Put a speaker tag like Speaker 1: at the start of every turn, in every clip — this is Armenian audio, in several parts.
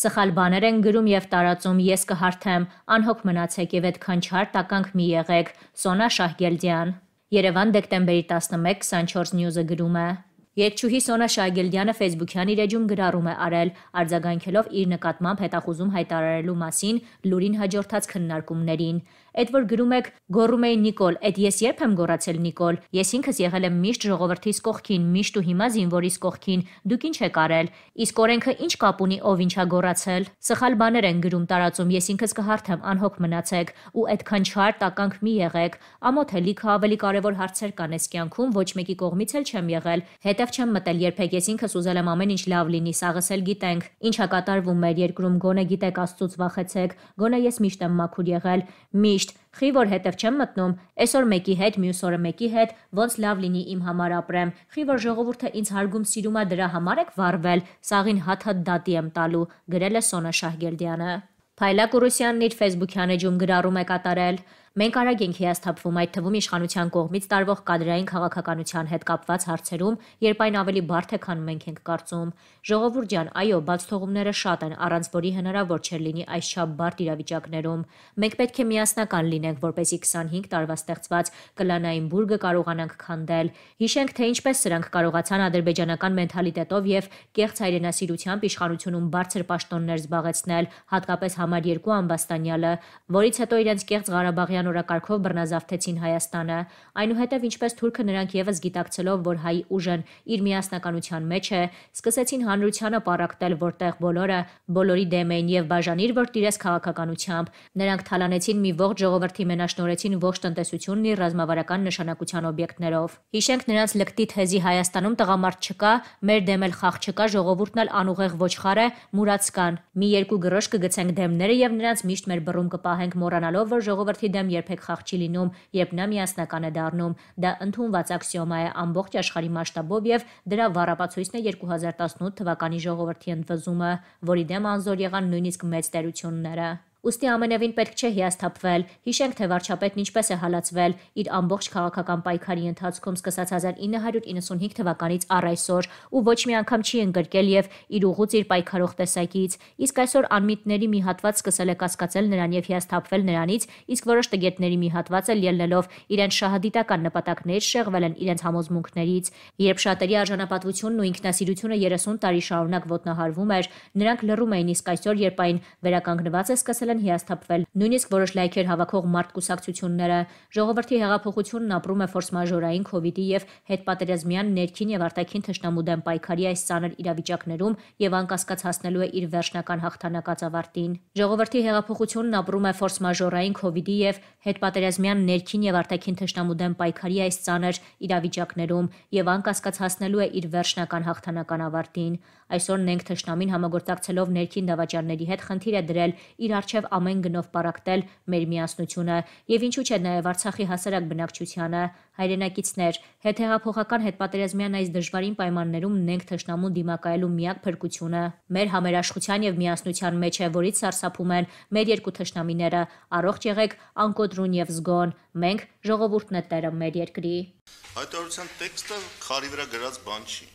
Speaker 1: Սխալ բաներ են գրում եւ տարածում, ես կհարթեմ, անհոգ մնացեք եւ այդքան չար տականք մի եղեք։ Սոնա Շահգելդյան Երևան դեկտեմբերի 11 24 News-ը գրում է. Երգչուհի Սոնա Շագելդյանը Facebook-յան իր էջում գրառում է արել, արձագանքելով իր նկատմամբ հետախուզում հայտարարելու մասին լուրին հաջորդած քննարկումներին։ Այդ որ գրում եք գոռում էի Նիկոլ, այդ ես երբ եմ գոռացել Նիկոլ։ Ես ինքս եղել եմ միշտ ժողովրդիս կողքին, միշտ ու հիմա զինվորիս կողքին։ Դուք ինչ եք արել։ Իսկ օրենքը ինչ կապ ունի ով ինչա գոռացել։ Սխալ բաներ են գրում տարածում, ես ինքս կհարթեմ, անհոգ մնացեք ու այդքան չար տականք մի եղեք։ Ամոթ է լիքը ավելի կարևոր հարցեր կան այս կյանքում, ոչ մեկի կողմից էլ չեմ եղել։ Հետև չեմ մտել երբեք, ես ինքս ուզել եմ ամեն ինչ լավ լինի, սաղս էլ գիտենք։ Ինչա կատարվում մեր երկրում, գոնե գիտեք Աստծուց վախեցեք։ Գոնե ես միշտ եմ մաքուր եղել, միշտ Խի որ հետև չեմ մտնում, այսօր մեկի հետ, մյուս օրը մեկի հետ, ոնց լավ լինի իմ համար ապրեմ։ Խի որ ժողովուրդը ինձ հարգում սիրում է դրա համար եք վառվել, սաղին հատ-հատ դատի եմ տալու, գրել է Սոնա Շահգերդյանը։ Փայլակ Ուրուսյանն իր Facebook-յան էջում գրառում է կատարել Մենք արագ ենք հիասթափվում այդ թվում իշխանության կողմից տարվող կադրային քաղաքականության հետ կապված հարցերում, երբ այն ավելի բարդ է, քան մենք ենք կարծում։ Ժողովուրդ ջան, այո, բաց թողումները շատ են, առանց որի հնարավոր չէ լինի այսչափ բարդ իրավիճակներում։ Մենք պետք է միասնական լինենք, որպեսզի 25 տարվա ստեղծված կլանային բուրգը կարողանանք քանդել։ Հիշենք, թե ինչպես սրանք կարողացան ադրբեջանական մենթալիտետով եւ կեղծ հայրենասիրությամբ իշխանությունում բարձր պաշտոններ զբաղեցնել, հատկապես համար 2 ամբաստանյալը, որից հետո իրենց կեղծ Ղարաբաղյան Ղարաբաղյան օրակարգով բռնազավթեցին Հայաստանը։ Այնուհետև ինչպես թուրքը նրանք եւս գիտակցելով, որ հայ ուժն իր միասնականության մեջ է, սկսեցին հանրությանը պարակտել, որտեղ բոլորը բոլորի դեմ էին եւ բաժանիր որ տիրես քաղաքականությամբ։ Նրանք թալանեցին մի ողջ ժողովրդի մենաշնորեցին ողջ տնտեսությունն իր ռազմավարական նշանակության օբյեկտներով։ Հիշենք նրանց լկտի թեզի Հայաստանում տղամարդ չկա, մեր դեմ էլ խաղ չկա, ժողովուրդն էլ անուղեղ ոչխար է, մուրաց կան։ Մի երկու գրոշ կգցենք դեմները եւ նրանց միշտ մեր բռում կպահենք մոռանալով, որ ժողովրդի դեմ երբեք խաղ չի լինում, երբ նա միասնական է դառնում։ Դա ընդունված աքսիոմա է ամբողջ աշխարհի մասշտաբով եւ դրա վառապացույցն է 2018 թվականի ժողովրդի ընդվզումը, որի դեմ անզոր եղան նույնիսկ մեծ տերությունները։ Ոստի ամենևին պետք չէ հիասթափվել։ Հիշենք, թե վարչապետն ինչպես է հալածվել իր ամբողջ քաղաքական պայքարի ընթացքում սկսած 1995 թվականից առ այսօր ու ոչ մի անգամ չի ընկրկել եւ իր ուղուց իր պայքարող տեսակից։ Իսկ այսօր անմիտների մի հատված սկսել է կասկածել նրան եւ հիասթափվել նրանից, իսկ որոշ տգետների մի հատված էլ ելնելով իրենց շահադիտական նպատակներից շեղվել են իրենց համոզմունքներից։ Երբ շատերի արժանապատվությունն ու ինքնասիրությունը 30 տարի շարունակ ոտնահարվում էր, նրանք լռում էին, իսկ այսօր, երբ այն վերականգնված է, սկսել սկսել են հիասթափվել։ Նույնիսկ որոշ լայքեր հավաքող մարդ կուսակցությունները ժողովրդի հեղափոխությունն ապրում է ֆորսմաժորային կ ូវ իդի եւ հետպատերազմյան ներքին եւ արտաքին թշնամու դեմ պայքարի այս ցաներ իրավիճակներում եւ անկասկած հասնելու է իր վերջնական հաղթանակած ավարտին։ Ժողովրդի հեղափոխությունն ապրում է ֆորսմաժորային կ ូវ իդի եւ հետպատերազմյան ներքին եւ արտաքին թշնամու դեմ պայքարի այս ցաներ իրավիճակներում եւ անկասկած հասնելու է իր վերջնական հաղթանական ավարտին։ Այսօր նենք թշնամին համագործակցելով ներքին դավաճանների հետ խնդիր է դրել իր արչև ամեն գնով պարակտել մեր միասնությունը եւ ինչու՞ չէ նաեւ Արցախի հասարակ բնակչությանը հայրենակիցներ հետհեղափոխական հետպատերազմյան այս դժվարին պայմաններում նենք թշնամուն դիմակայելու միակ փրկությունը մեր համերաշխության եւ միասնության մեջ է որից սարսափում են մեր երկու թշնամիները առողջ եղեք անկոտրուն եւ զգոն մենք ժողովուրդն է տերը մեր երկրի
Speaker 2: հայտարարության տեքստը քարի վրա գրած բան չի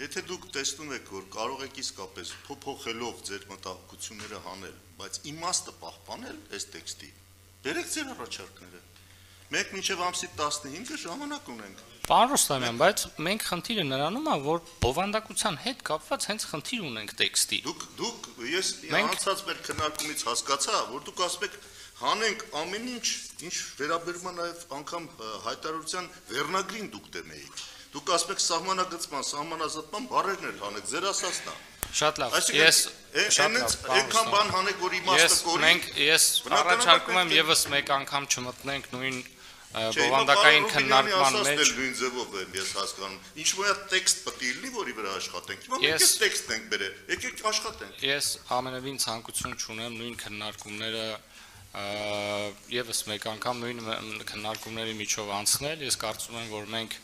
Speaker 2: Եթե դուք տեսնում եք, որ կարող եք իսկապես փոփոխելով ձեր մտահոգությունները հանել, բայց իմաստը պահպանել այս տեքստի, բերեք ձեր առաջարկները։ Մենք մինչև ամսի 15-ը ժամանակ ունենք։
Speaker 3: Պարոն Ռուստամյան, բայց մենք խնդիրը նրանում է, որ բովանդակության հետ կապված հենց խնդիր ունենք տեքստի։
Speaker 2: Դուք դուք ես անցած մեր քննարկումից հասկացա, որ դուք ասում եք հանենք ամեն ինչ, ինչ վերաբերում է նաև անգամ հայտարարության վերնագրին դուք դեմ եք Դուք ասում եք սահմանագծման, սահմանազատման բառերն էլ հանեք, ձեր ասածն է։
Speaker 3: Շատ լավ։ Ես շատ լավ։
Speaker 2: Այնքան բան հանեք, որ իմաստը կորի։
Speaker 3: Մենք ես առաջարկում եմ եւս մեկ անգամ չմտնենք նույն բովանդակային քննարկման մեջ
Speaker 2: նույն ձևով եմ ես հասկանում։ Ինչ ոյա տեքստ պետք է լինի, որի վրա աշխատենք։ Հիմա մենք այս տեքստն ենք բերել։ Եկեք աշխատենք։
Speaker 3: Ես ամենևին ցանկություն չունեմ նույն քննարկումները եւս մեկ անգամ նույն քննարկումների միջով անցնել։ Ես կարծում եմ, որ մենք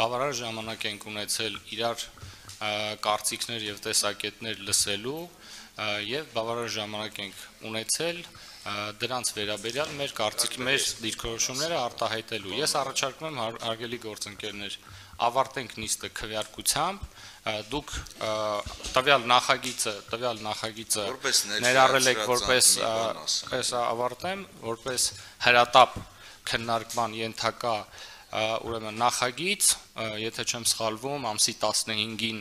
Speaker 3: բավարար ժամանակ ենք ունեցել իրար կարծիքներ եւ տեսակետներ լսելու եւ բավարար ժամանակ ենք ունեցել դրանց վերաբերյալ մեր կարծիք մեր դիրքորոշումները արտահայտելու։ Ես առաջարկում եմ հարգելի գործընկերներ ավարտենք նիստը քվեարկությամբ, դուք տվյալ նախագիծը, տվյալ նախագիծը ներառել եք որպես պես ավարտեմ, որպես հրատապ քննարկման ենթակա ուրեմն նախագիծ, եթե չեմ սխալվում, ամսի 15-ին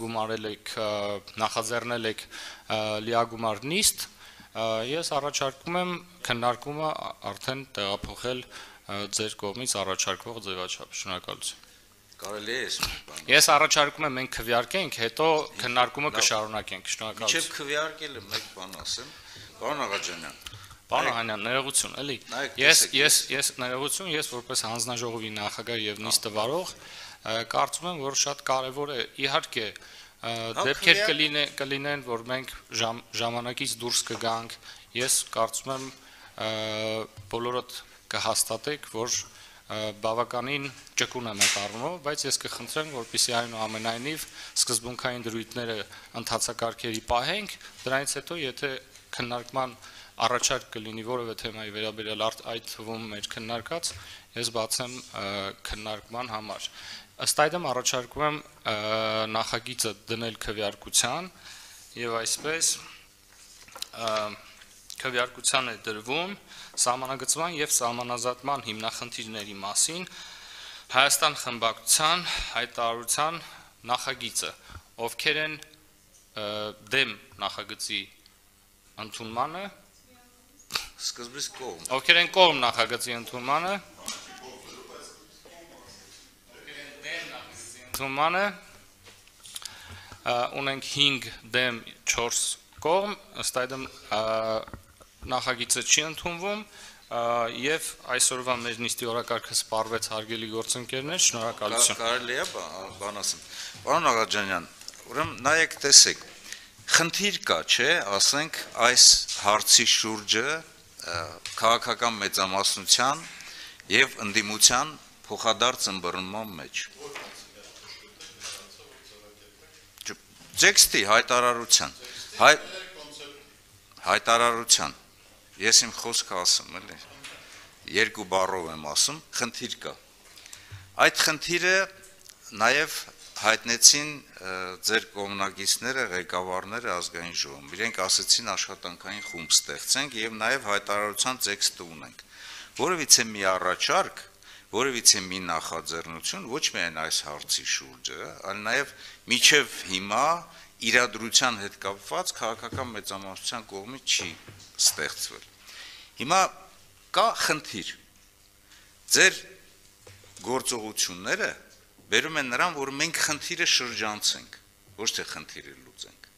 Speaker 3: գումարել եք նախաձեռնել եք լիագումար նիստ, ես առաջարկում եմ քննարկումը արդեն տեղափոխել ձեր կողմից առաջարկվող ձևաչափ։ Շնորհակալություն։
Speaker 4: Կարելի է բան։
Speaker 3: Ես առաջարկում եմ մենք քվեարկենք, հետո քննարկումը կշարունակենք։ Շնորհակալություն։
Speaker 4: քվեարկելը մեկ բան ասեմ։ Պարոն Աղաջանյան,
Speaker 3: Պարոն Հանյան, ներողություն, էլի։ Ես ես ես ներողություն, ես որպես հանձնաժողովի նախագահ եւ նիստը վարող կարծում եմ, որ շատ կարեւոր է իհարկե դեպքեր կլինեն կլինեն, որ մենք ժամ, ժամանակից դուրս կգանք։ Ես կարծում եմ բոլորդ կհաստատեք, որ բավականին ճկուն մեկ առումով, բայց ես կխնդրեմ, որպեսզի այնուամենայնիվ սկզբունքային դրույթները ընդհանցակարգերի պահենք, դրանից հետո եթե քննարկման առաջարկ կլինի որևէ թեմայի վերաբերյալ այդ թվում մեր քննարկած, ես բացեմ ը, քննարկման համար։ Ըստ այդմ առաջարկում եմ նախագիծը դնել քվեարկության եւ այսպես քվեարկության է դրվում սահմանագծման եւ սահմանազատման հիմնախնդիրների մասին Հայաստան խմբակցության հայտարարության նախագիծը ովքեր են դեմ նախագծի ընդունմանը
Speaker 4: սկզբից կողմ։
Speaker 3: Ովքեր են կողմ նախագծի ընդունմանը։ Ընդունմանը ունենք 5 դեմ 4 կողմ, ըստ այդմ նախագիծը չի ընդունվում եւ այսօրվա մեր նիստի օրակարգը սպառվեց հարգելի գործընկերներ, շնորհակալություն։
Speaker 4: Կարելի է բա- բան ասեմ։ Պարոն Աղաջանյան, ուրեմն նայեք տեսեք, խնդիր կա, չէ, ասենք այս հարցի շուրջը քաղաքական մեծամասնության եւ ընդդիմության փոխադարձ ըմբռնման մեջ։ Տեքստի հայտարարության։ Հայ հայտարարության։ Ես իմ խոսքը ասում էլի։ Երկու բառով եմ ասում, խնդիր կա։ Այդ խնդիրը նաև հայտնեցին ձեր կողմնակիցները, ղեկավարները ազգային ժողովում։ Իրենք ասացին աշխատանքային խումբ ստեղծենք եւ նաև հայտարարության տեքստը ունենք։ Որևիցե մի առաջարկ, որևիցե մի նախաձեռնություն ոչ միայն այս հարցի շուրջը, այլ նաև միջև հիմա իրադրության հետ կապված քաղաքական մեծամասնության կողմից չի ստեղծվել։ Հիմա կա խնդիր։ Ձեր գործողությունները բերում են նրան, որ մենք խնդիրը շրջանցենք, ոչ թե խնդիրը լուծենք։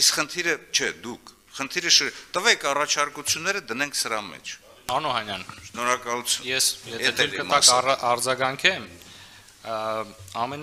Speaker 4: Իսկ խնդիրը, չէ, դուք խնդիրը շր... տվեք առաջարկությունները դնենք սրա մեջ։
Speaker 3: Անոհանյան,
Speaker 4: Շնորհակալություն։
Speaker 3: ես եթե դուք կտակ արձագանքեմ, ամեն